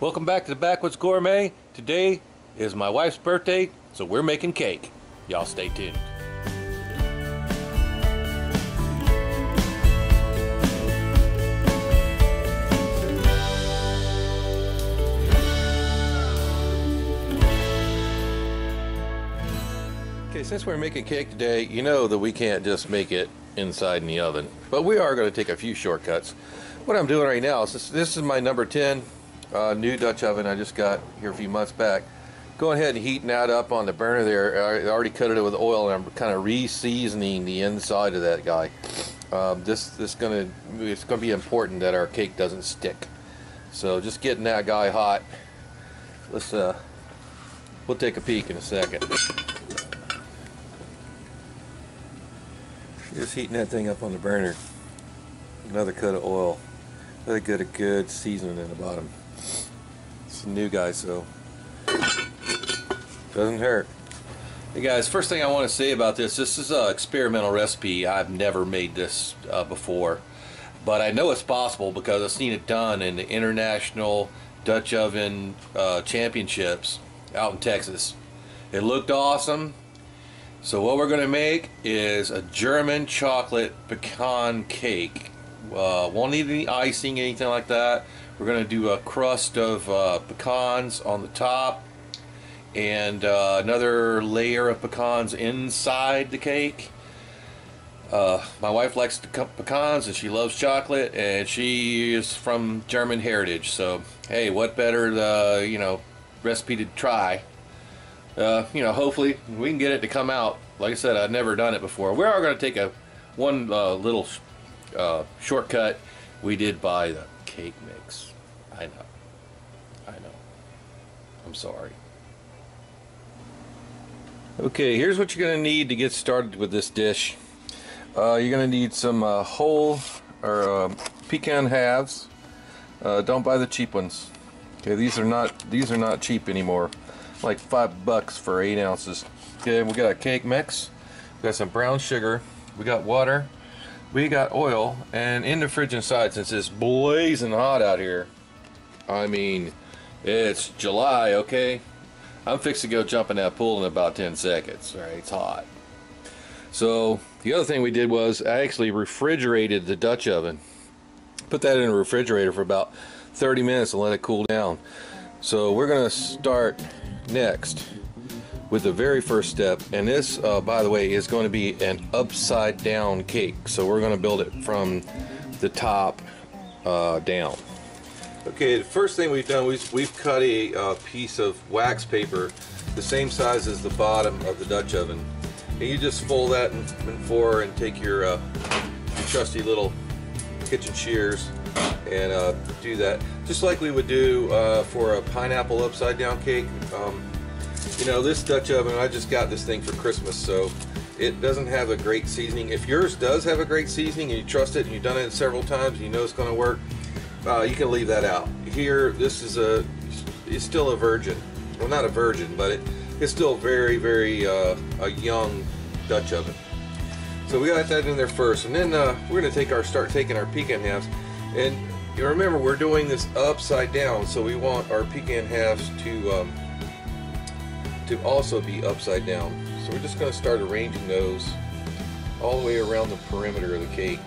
Welcome back to the Backwoods Gourmet. Today is my wife's birthday, so we're making cake. Y'all stay tuned. Okay, since we're making cake today, you know that we can't just make it inside in the oven. But we are going to take a few shortcuts. What I'm doing right now is this, this is my number 10 uh, new Dutch oven I just got here a few months back. Go ahead and heating that up on the burner there. I already coated it with oil and I'm kind of re-seasoning the inside of that guy. Um, this this gonna it's gonna be important that our cake doesn't stick. So just getting that guy hot. Let's uh, we'll take a peek in a second. Just heating that thing up on the burner. Another cut of oil. Let it get a good seasoning in the bottom. New guy, so doesn't hurt. Hey guys, first thing I want to say about this, this is an experimental recipe. I've never made this uh, before, but I know it's possible because I've seen it done in the International Dutch Oven uh, Championships out in Texas. It looked awesome. So what we're going to make is a German chocolate pecan cake. Uh, won't need any icing, anything like that. We're going to do a crust of uh, pecans on the top and uh, another layer of pecans inside the cake. Uh, my wife likes pecans and she loves chocolate and she is from German heritage. So, hey, what better, the, you know, recipe to try uh, you know, hopefully we can get it to come out. Like I said, I've never done it before. We are going to take a one uh, little uh, shortcut we did buy the cake mix. I know. I know. I'm sorry. Okay, here's what you're going to need to get started with this dish. Uh, you're going to need some uh, whole or uh, pecan halves. don't buy the cheap ones. Okay, these are not these are not cheap anymore like five bucks for eight ounces. Okay, we got a cake mix, we got some brown sugar, we got water, we got oil, and in the fridge inside, since it's blazing hot out here, I mean, it's July, okay? I'm fixing to go jump in that pool in about 10 seconds? It's hot. So, the other thing we did was I actually refrigerated the Dutch oven. Put that in a refrigerator for about 30 minutes and let it cool down. So we're going to start next with the very first step and this uh, by the way is going to be an upside down cake so we're going to build it from the top uh, down okay the first thing we've done we've, we've cut a uh, piece of wax paper the same size as the bottom of the Dutch oven. And you just fold that in, in four and take your, uh, your trusty little kitchen shears and uh, do that. Just like we would do uh, for a pineapple upside down cake um, you know this Dutch oven I just got this thing for Christmas so it doesn't have a great seasoning. If yours does have a great seasoning and you trust it and you've done it several times and you know it's going to work uh, you can leave that out. Here this is a it's still a virgin. Well not a virgin but it, it's still very very uh, a young Dutch oven. So we got that in there first and then uh, we're going to take our start taking our pecan halves. And you remember we're doing this upside down so we want our pecan halves to um, to also be upside down. So we're just going to start arranging those all the way around the perimeter of the cake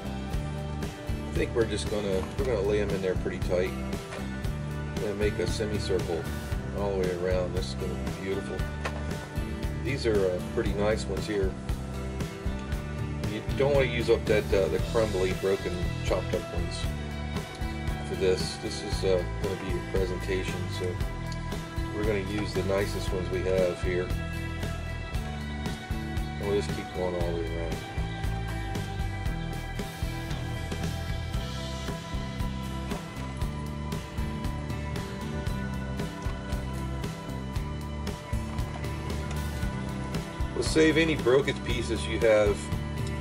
think we're just to we're to lay them in there pretty tight to make a semicircle all the way around this is to be beautiful these are uh, pretty nice ones here you don't want to use up that uh, the crumbly broken chopped up ones for this. This is uh, going to be a presentation, so we're going to use the nicest ones we have here. And we'll just keep going all the way around. Save any broken pieces you have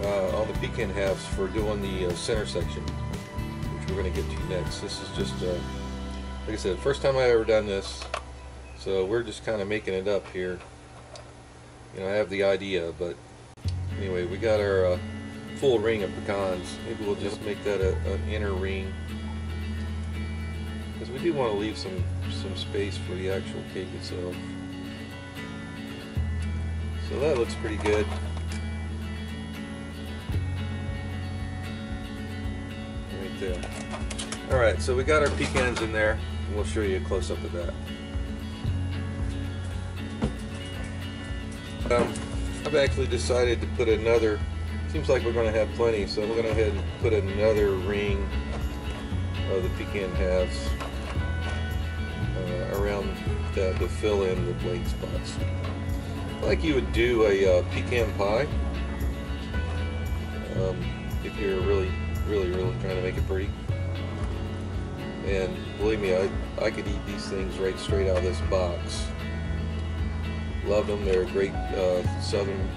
uh, on the pecan halves for doing the uh, center section which we're going to get to next. This is just, uh, like I said, first time I've ever done this, so we're just kind of making it up here. You know, I have the idea, but anyway, we got our uh, full ring of pecans. Maybe we'll just make that a, an inner ring. because we do want to leave some some space for the actual cake itself. So that looks pretty good. Right there. Alright, so we got our pecans in there. We'll show you a close-up of that. Um, I've actually decided to put another, seems like we're going to have plenty, so we're going to go ahead and put another ring of the pecan halves uh, around the, to fill in the blade spots. Like you would do a uh, pecan pie, um, if you're really, really, really trying to make it pretty. And believe me, I, I could eat these things right straight out of this box. Love them. They're a great uh, southern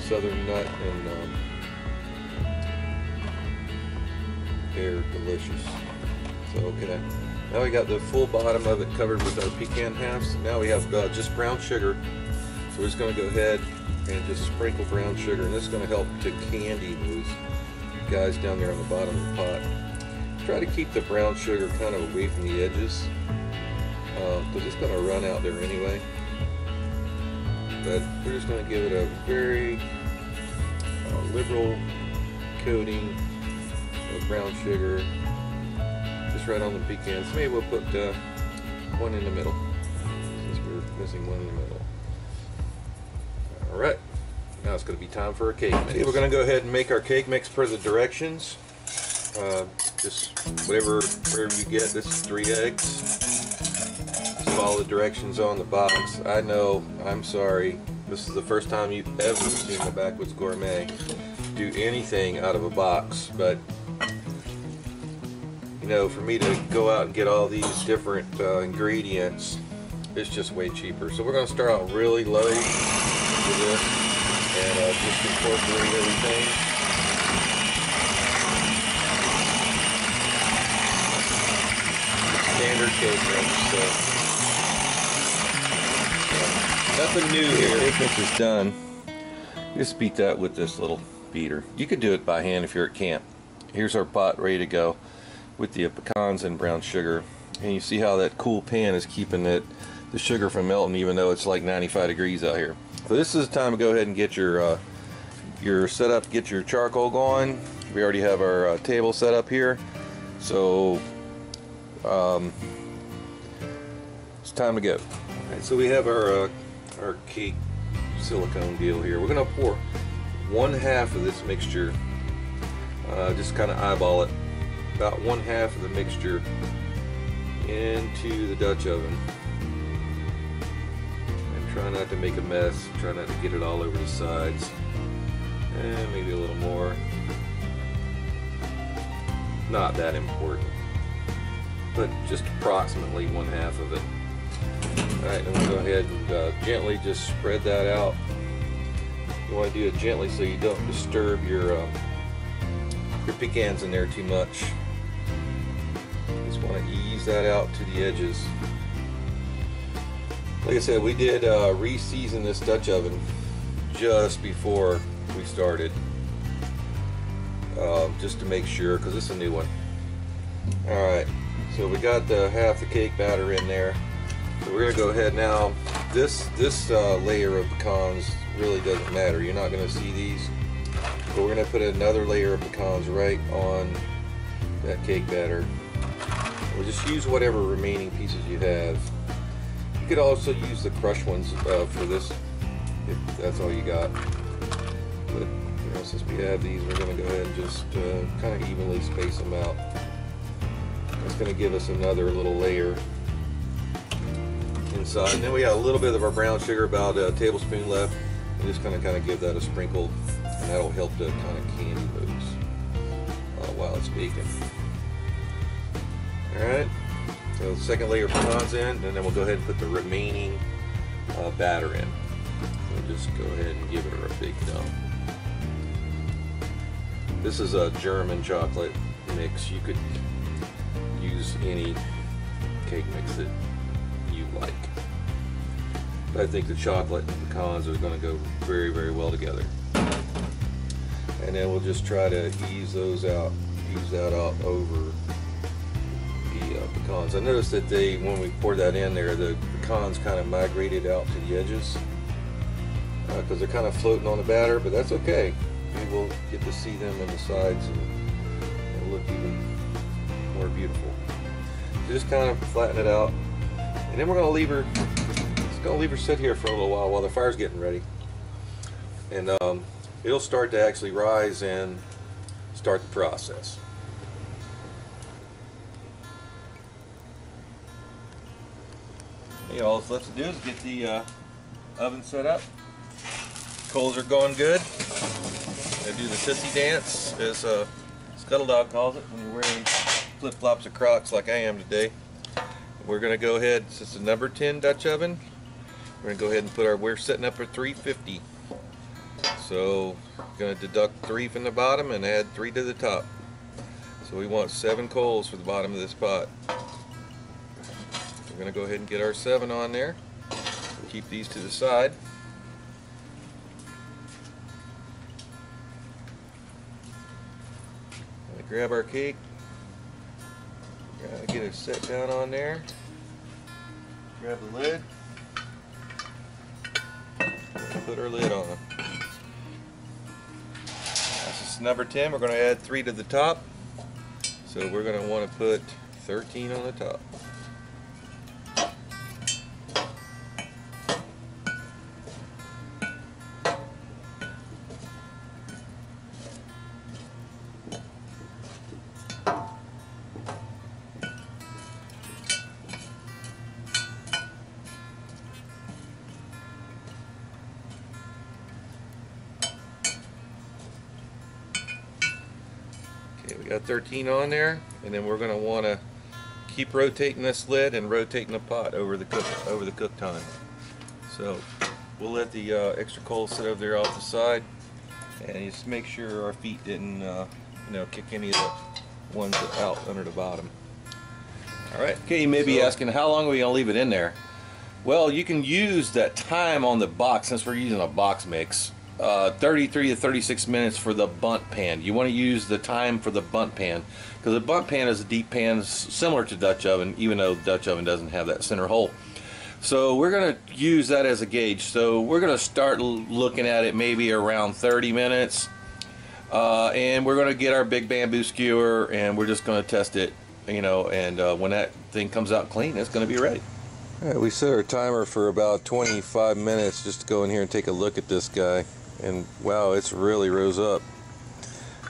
southern nut and um, they're delicious. So okay, now we got the full bottom of it covered with our pecan halves. Now we have uh, just brown sugar. So we're just going to go ahead and just sprinkle brown sugar, and this is going to help to candy those guys down there on the bottom of the pot. Try to keep the brown sugar kind of away from the edges, because uh, it's going to run out there anyway but we're just going to give it a very uh, liberal coating of brown sugar just right on the pecans. Maybe we'll put uh, one in the middle since we're missing one in the middle. Alright, now it's going to be time for our cake mix. We're going to go ahead and make our cake mix per the directions. Uh, just whatever, whatever you get, this is three eggs follow the directions on the box. I know, I'm sorry, this is the first time you've ever seen a Backwoods Gourmet do anything out of a box, but you know, for me to go out and get all these different uh, ingredients, it's just way cheaper. So we're going to start out really low with this and uh, just incorporate everything. standard cake mix. So. Nothing new here. Cake mix is done. You just beat that with this little beater. You could do it by hand if you're at camp. Here's our pot ready to go with the pecans and brown sugar. And you see how that cool pan is keeping it the sugar from melting even though it's like 95 degrees out here. So this is the time to go ahead and get your uh, your setup, get your charcoal going. We already have our uh, table set up here. So um, it's time to go. Right, so we have our uh, our cake silicone deal here. We're going to pour one half of this mixture, uh, just kind of eyeball it, about one half of the mixture into the Dutch oven. Try not to make a mess, try not to get it all over the sides. And maybe a little more. Not that important, but just approximately one half of it. Alright, then we'll go ahead and uh, gently just spread that out. You want to do it gently so you don't disturb your uh, your pecans in there too much. Just want to ease that out to the edges. Like I said, we did uh, re-season this Dutch oven just before we started. Uh, just to make sure, because it's a new one. Alright, so we got the half the cake batter in there. So we're gonna go ahead now. This this uh, layer of pecans really doesn't matter. You're not gonna see these, but we're gonna put another layer of pecans right on that cake batter. We'll just use whatever remaining pieces you have. You could also use the crushed ones uh, for this if that's all you got. But you know, since we have these, we're gonna go ahead and just uh, kind of evenly space them out. That's gonna give us another little layer inside. And then we got a little bit of our brown sugar, about a tablespoon left. And just kind of kind of give that a sprinkle, and that'll help to kind of candy those uh, while it's baking. All right. So the second layer of pecans in, and then we'll go ahead and put the remaining uh, batter in. So just go ahead and give it a big dump. This is a German chocolate mix. You could use any cake mix that you like. But I think the chocolate and pecans are going to go very, very well together. And then we'll just try to ease those out, ease that out over the uh. I noticed that they, when we poured that in there, the pecans kind of migrated out to the edges because uh, they're kind of floating on the batter, but that's okay. We will get to see them in the sides and it'll look even more beautiful. Just kind of flatten it out, and then we're gonna leave her. Just gonna leave her sit here for a little while while the fire's getting ready, and um, it'll start to actually rise and start the process. Hey, all that's left to do is get the uh, oven set up. Coals are going good. I do the sissy dance, as uh, Scuttle Dog calls it, when you're wearing flip-flops or Crocs like I am today. We're going to go ahead, since it's a number 10 Dutch oven, we're going to go ahead and put our, we're setting up at 350. So, going to deduct 3 from the bottom and add 3 to the top. So we want 7 coals for the bottom of this pot. We're going to go ahead and get our 7 on there. Keep these to the side. grab our cake, get it set down on there, grab the lid, put our lid on. This is number 10, we're going to add 3 to the top, so we're going to want to put 13 on the top. We got 13 on there, and then we're going to want to keep rotating this lid and rotating the pot over the cook over the cook time. So we'll let the uh, extra coal sit over there off the side, and just make sure our feet didn't, uh, you know, kick any of the ones out under the bottom. All right. Okay, you may be asking, how long are we gonna leave it in there? Well, you can use that time on the box, since we're using a box mix, uh, 33 to 36 minutes for the Bundt pan. You want to use the time for the Bundt pan, because the Bundt pan is a deep pan similar to Dutch oven, even though Dutch oven doesn't have that center hole. So we're gonna use that as a gauge. So we're gonna start looking at it maybe around 30 minutes. Uh, and we're going to get our big bamboo skewer and we're just going to test it you know and uh, when that thing comes out clean it's going to be ready All right, we set our timer for about 25 minutes just to go in here and take a look at this guy. And wow, it's really rose up.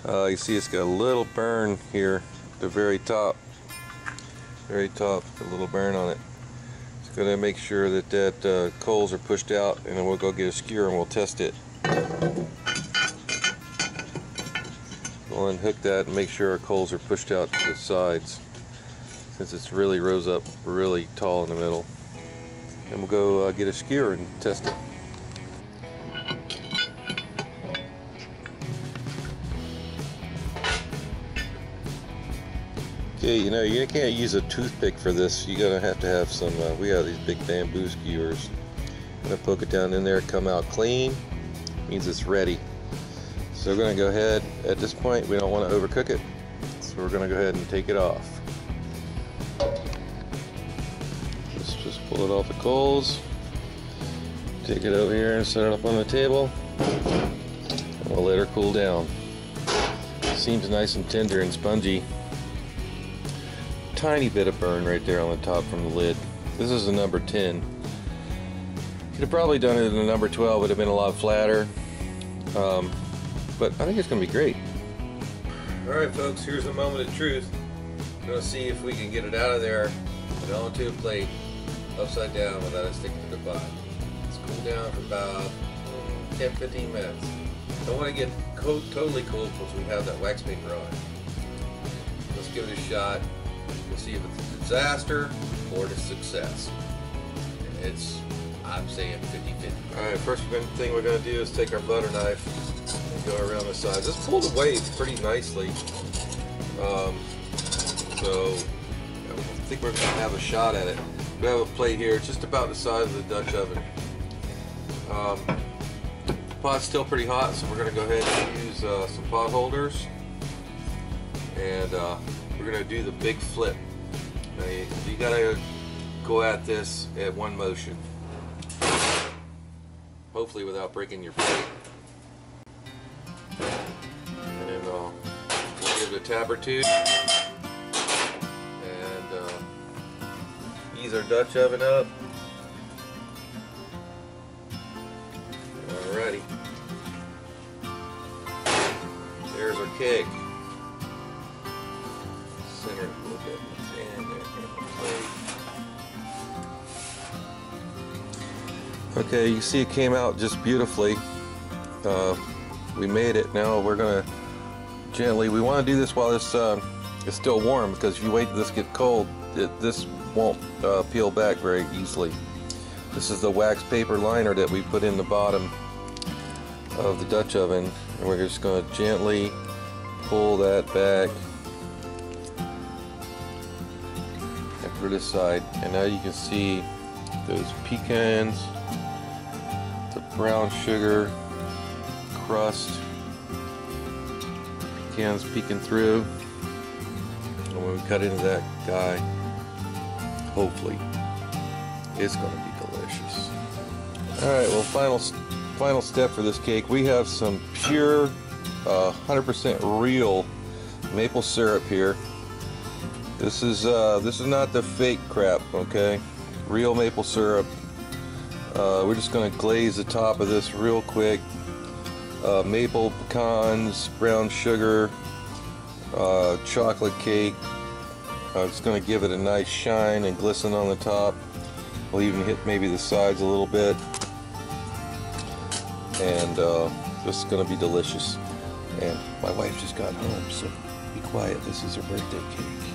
Uh, you see it's got a little burn here the very top. Very top, a little burn on it. Just gonna make sure that that uh, coals are pushed out and then we'll go get a skewer and we'll test it. We'll unhook that and make sure our coals are pushed out to the sides since it's really rose up really tall in the middle. And we'll go uh, get a skewer and test it. Okay, you know, you can't use a toothpick for this. You're gonna have to have some, uh, we have these big bamboo skewers. I'm Gonna poke it down in there, come out clean, means it's ready. So we're gonna go ahead, at this point, we don't wanna overcook it. So we're gonna go ahead and take it off. Just, just pull it off the coals. Take it over here and set it up on the table. And we'll let her cool down. Seems nice and tender and spongy. Tiny bit of burn right there on the top from the lid. This is a number 10. Could have probably done it in a number 12, would have been a lot flatter. Um, but I think it's going to be great. Alright folks, here's the moment of truth. We're going to see if we can get it out of there and onto a plate upside down without it sticking to the pot. It's cooled down for about 10-15 minutes. Don't want to get co totally cold because we have that wax paper on. Let's give it a shot. We'll see if it's a disaster or a success. It's, I'm saying 50-50. Alright, first thing we're going to do is take our butter knife and go around the sides. This pulled away pretty nicely. Um, so I think we're going to have a shot at it. We have a plate here, just about the size of the Dutch oven. Um, the pot's still pretty hot, so we're going to go ahead and use uh, some pot holders. And uh, we're going to do the big flip. Now you, you gotta go at this at one motion. Hopefully without breaking your plate. And then uh, we'll give it a tap or two. And uh, ease our Dutch oven up. Alrighty. There's our cake. Center a little bit. Okay, you see it came out just beautifully. Uh, we made it. Now we're gonna gently. We want to do this while this uh, is still warm because if you wait till this get cold, it, this won't uh, peel back very easily. This is the wax paper liner that we put in the bottom of the Dutch oven, and we're just going to gently pull that back put it aside. And now you can see those pecans, the brown sugar crust, pecans peeking through. And when we cut into that guy, hopefully, it's going to be delicious. All right, well, final final step for this cake. We have some pure, 100% uh, real maple syrup here. This is uh, this is not the fake crap, okay? Real maple syrup. Uh, we're just going to glaze the top of this real quick. Uh, maple pecans, brown sugar, uh, chocolate cake. Uh, it's going to give it a nice shine and glisten on the top. We'll even hit maybe the sides a little bit. And uh, this is going to be delicious. And my wife just got home, so be quiet. This is her birthday cake.